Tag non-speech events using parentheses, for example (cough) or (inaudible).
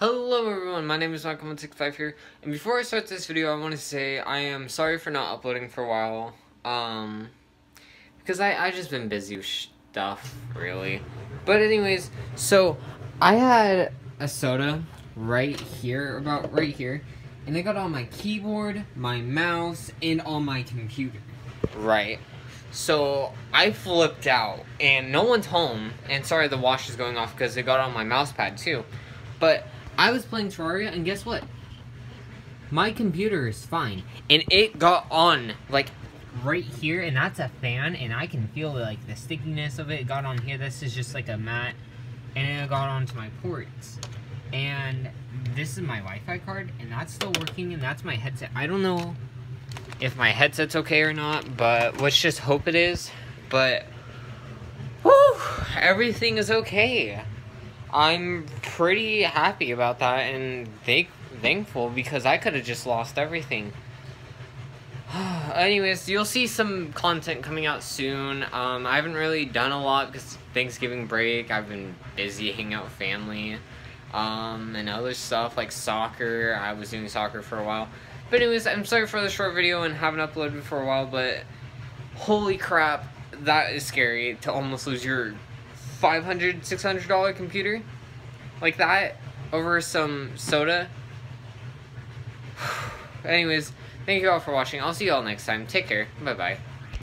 Hello everyone, my name is Mikecom165 here, and before I start this video, I want to say I am sorry for not uploading for a while, um, because I, I just been busy with stuff, really. But anyways, so, I had a soda right here, about right here, and I got on my keyboard, my mouse, and on my computer, right? So, I flipped out, and no one's home, and sorry the wash is going off because it got on my mouse pad too, but I was playing Terraria, and guess what? My computer is fine, and it got on, like, right here, and that's a fan, and I can feel, like, the stickiness of it. It got on here, this is just, like, a mat, and it got onto my ports. And this is my Wi-Fi card, and that's still working, and that's my headset. I don't know if my headset's okay or not, but let's just hope it is. But, whew, everything is okay. I'm pretty happy about that and thank thankful because I could have just lost everything. (sighs) Anyways, you'll see some content coming out soon. Um, I haven't really done a lot because Thanksgiving break. I've been busy hanging out with family. Um, and other stuff like soccer. I was doing soccer for a while. But anyways, I'm sorry for the short video and haven't uploaded for a while, but holy crap, that is scary to almost lose your $500, $600 computer like that over some soda. (sighs) Anyways, thank you all for watching. I'll see you all next time. Take care. Bye-bye.